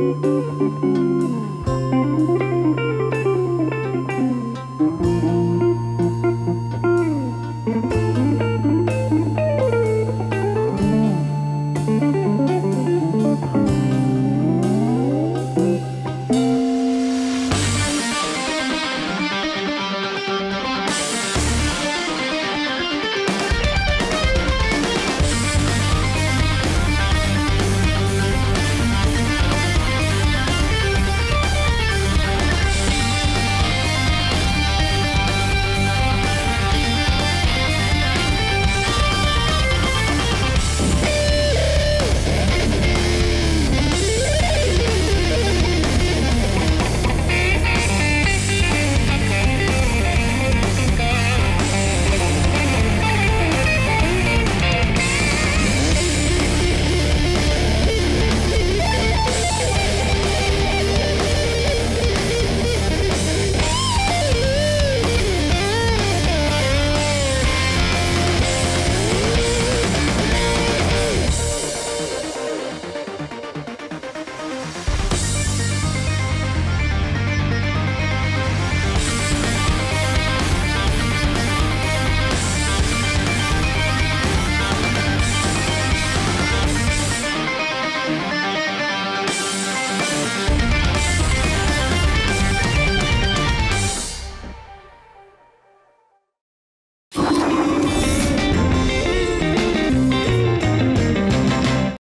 Música